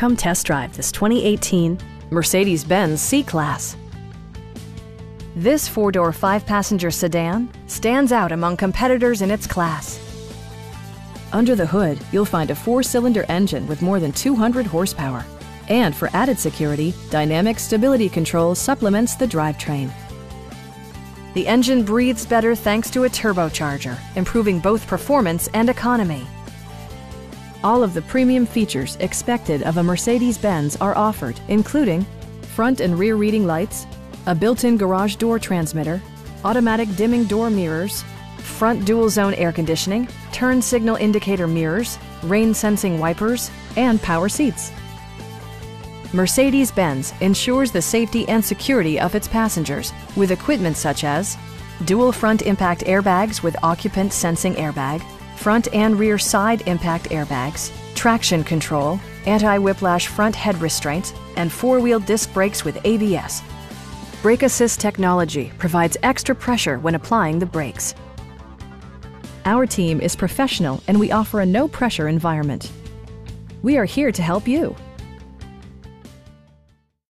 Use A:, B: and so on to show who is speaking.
A: Come test drive this 2018 Mercedes-Benz C-Class. This four-door, five-passenger sedan stands out among competitors in its class. Under the hood, you'll find a four-cylinder engine with more than 200 horsepower. And for added security, Dynamic Stability Control supplements the drivetrain. The engine breathes better thanks to a turbocharger, improving both performance and economy. All of the premium features expected of a Mercedes-Benz are offered, including front and rear reading lights, a built-in garage door transmitter, automatic dimming door mirrors, front dual zone air conditioning, turn signal indicator mirrors, rain sensing wipers, and power seats. Mercedes-Benz ensures the safety and security of its passengers with equipment such as dual front impact airbags with occupant sensing airbag, front and rear side impact airbags, traction control, anti-whiplash front head restraints, and four-wheel disc brakes with ABS. Brake Assist technology provides extra pressure when applying the brakes. Our team is professional and we offer a no-pressure environment. We are here to help you.